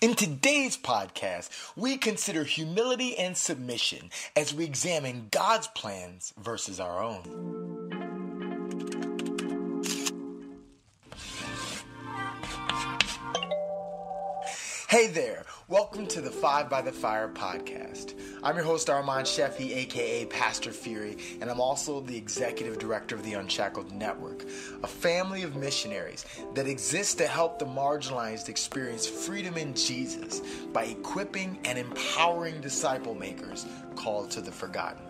In today's podcast, we consider humility and submission as we examine God's plans versus our own. Hey there, welcome to the Five by the Fire podcast. I'm your host, Armand Sheffy, aka Pastor Fury, and I'm also the executive director of the Unshackled Network, a family of missionaries that exists to help the marginalized experience freedom in Jesus by equipping and empowering disciple makers called to the forgotten.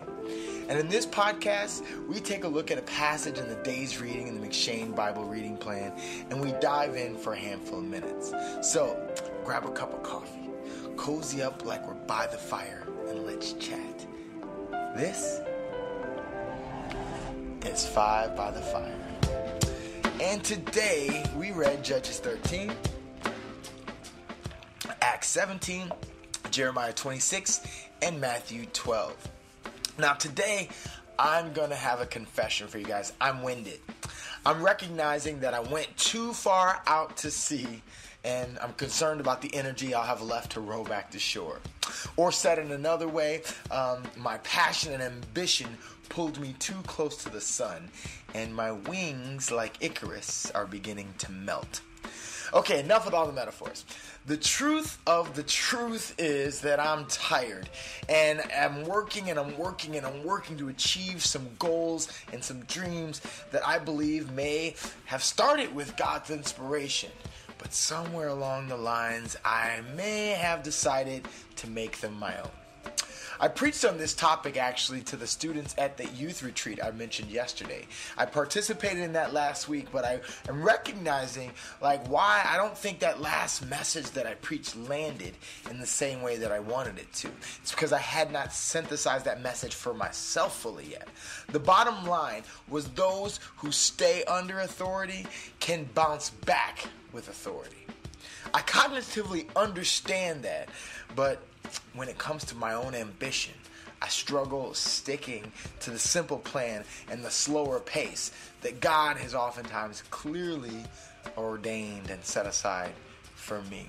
And in this podcast, we take a look at a passage in the day's reading in the M'Cheyne Bible reading plan, and we dive in for a handful of minutes. So, grab a cup of coffee, cozy up like we're by the fire, and let's chat. This is Five by the Fire. And today we read Judges 13, Acts 17, Jeremiah 26, and Matthew 12. Now, today I'm going to have a confession for you guys. I'm winded. I'm recognizing that I went too far out to sea and I'm concerned about the energy I'll have left to row back to shore. Or said in another way, um, my passion and ambition pulled me too close to the sun, and my wings, like Icarus, are beginning to melt. Okay, enough with all the metaphors. The truth of the truth is that I'm tired and I'm working and I'm working and I'm working to achieve some goals and some dreams that I believe may have started with God's inspiration but somewhere along the lines, I may have decided to make them my own. I preached on this topic actually to the students at the youth retreat I mentioned yesterday. I participated in that last week, but I am recognizing like why I don't think that last message that I preached landed in the same way that I wanted it to. It's because I had not synthesized that message for myself fully yet. The bottom line was those who stay under authority can bounce back with authority. I cognitively understand that, but when it comes to my own ambition, I struggle sticking to the simple plan and the slower pace that God has oftentimes clearly ordained and set aside for me.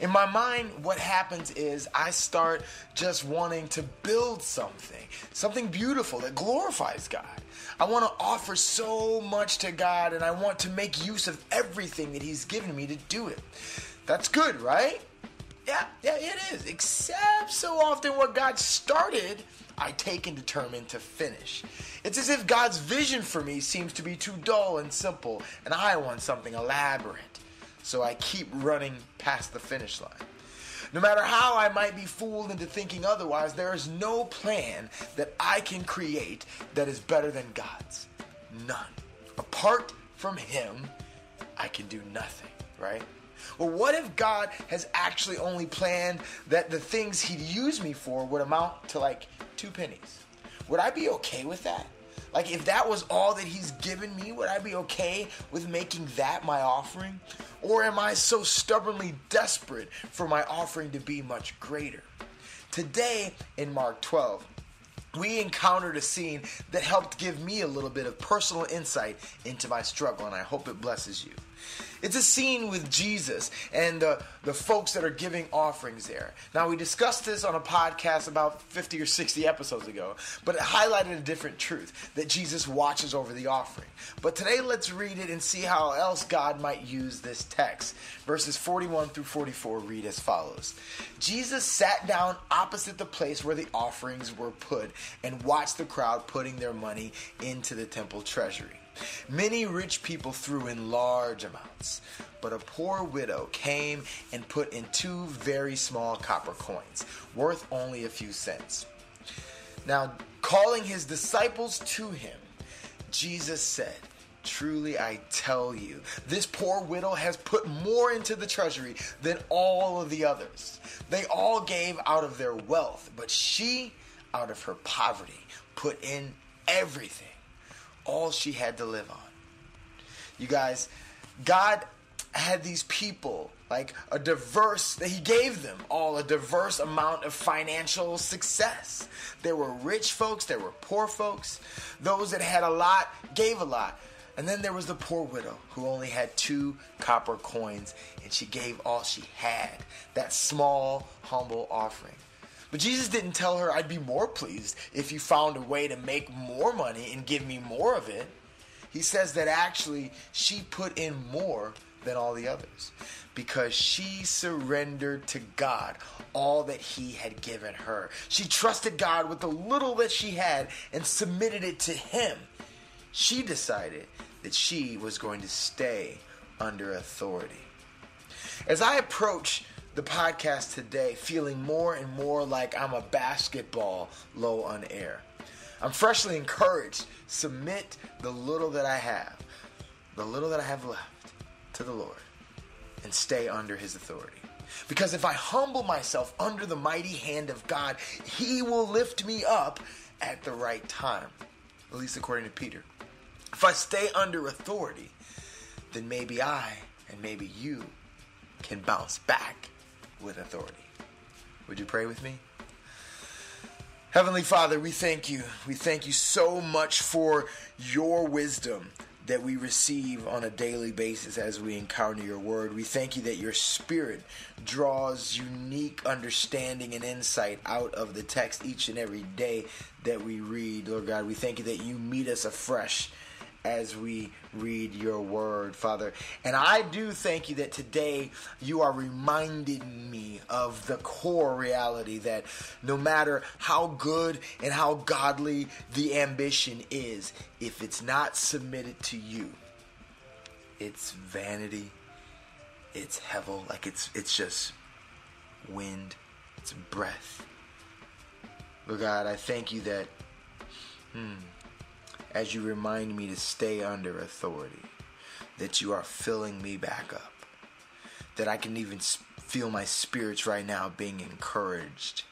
In my mind, what happens is I start just wanting to build something, something beautiful that glorifies God. I want to offer so much to God and I want to make use of everything that He's given me to do it. That's good, right? Yeah, yeah, it is. Except so often what God started, I take and determine to finish. It's as if God's vision for me seems to be too dull and simple, and I want something elaborate. So I keep running past the finish line. No matter how I might be fooled into thinking otherwise, there is no plan that I can create that is better than God's. None. Apart from Him, I can do nothing, right? Well, what if God has actually only planned that the things He'd use me for would amount to like two pennies? Would I be okay with that? Like, if that was all that He's given me, would I be okay with making that my offering? Or am I so stubbornly desperate for my offering to be much greater? Today in Mark 12, we encountered a scene that helped give me a little bit of personal insight into my struggle, and I hope it blesses you. It's a scene with Jesus and the, the folks that are giving offerings there. Now, we discussed this on a podcast about 50 or 60 episodes ago, but it highlighted a different truth that Jesus watches over the offering. But today, let's read it and see how else God might use this text. Verses 41 through 44 read as follows Jesus sat down opposite the place where the offerings were put and watched the crowd putting their money into the temple treasury. Many rich people threw in large amounts, but a poor widow came and put in two very small copper coins, worth only a few cents. Now, calling his disciples to him, Jesus said, Truly I tell you, this poor widow has put more into the treasury than all of the others. They all gave out of their wealth, but she, out of her poverty, put in everything all she had to live on. You guys, God had these people like a diverse that he gave them all a diverse amount of financial success there were rich folks there were poor folks those that had a lot gave a lot And then there was the poor widow who only had two copper coins and she gave all she had, that small, humble offering. But Jesus didn't tell her, I'd be more pleased if you found a way to make more money and give me more of it. He says that actually she put in more than all the others because she surrendered to God all that He had given her. She trusted God with the little that she had and submitted it to Him. She decided that she was going to stay under authority. As I approach the podcast today feeling more and more like I'm a basketball low on air. I'm freshly encouraged. Submit the little that I have, the little that I have left, to the Lord and stay under his authority. Because if I humble myself under the mighty hand of God, he will lift me up at the right time, at least according to Peter. If I stay under authority, then maybe I and maybe you can bounce back with authority. Would you pray with me? Heavenly Father, we thank you. We thank you so much for your wisdom that we receive on a daily basis as we encounter your word. We thank you that your spirit draws unique understanding and insight out of the text each and every day that we read. Lord God, we thank you that you meet us afresh as we read your word, Father. And I do thank you that today you are reminding me of the core reality that no matter how good and how godly the ambition is, if it's not submitted to you, it's vanity, it's hevel, like it's it's just wind, it's breath. Lord God, I thank you that hmm, as you remind me to stay under authority, that you are filling me back up, that I can even feel my spirits right now being encouraged,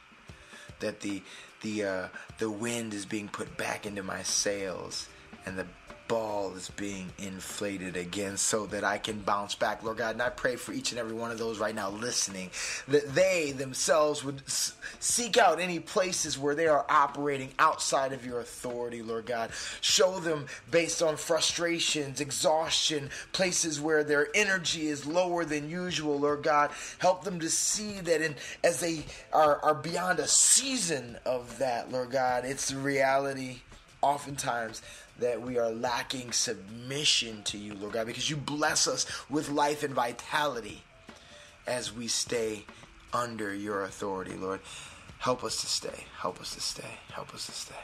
that the the uh, the wind is being put back into my sails, and the ball is being inflated again so that I can bounce back, Lord God. And I pray for each and every one of those right now listening that they themselves would seek out any places where they are operating outside of your authority, Lord God. Show them based on frustrations, exhaustion, places where their energy is lower than usual, Lord God. Help them to see that in, as they are, are beyond a season of that, Lord God, it's the reality oftentimes that we are lacking submission to you, Lord God, because you bless us with life and vitality as we stay under your authority, Lord. Help us to stay. Help us to stay. Help us to stay.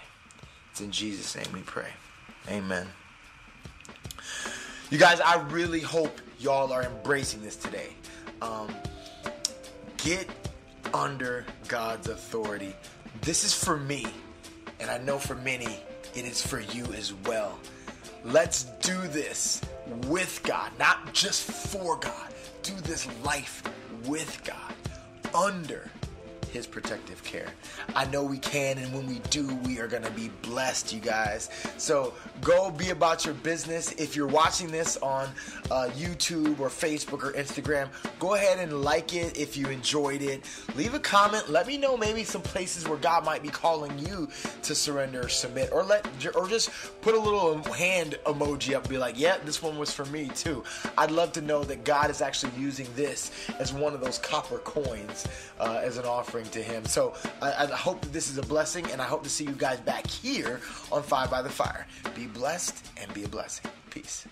It's in Jesus' name we pray. Amen. You guys, I really hope y'all are embracing this today. Um, get under God's authority. This is for me, and I know for many it is for you as well. Let's do this with God, not just for God. Do this life with God, under his protective care. I know we can, and when we do, we are going to be blessed, you guys. So go be about your business. If you're watching this on uh, YouTube or Facebook or Instagram, go ahead and like it if you enjoyed it. Leave a comment. Let me know maybe some places where God might be calling you to surrender or submit, or let or just put a little hand emoji up. Be like, yeah, this one was for me too. I'd love to know that God is actually using this as one of those copper coins uh, as an offering offering to Him. So I, I hope that this is a blessing, and I hope to see you guys back here on Five by the Fire. Be blessed and be a blessing. Peace.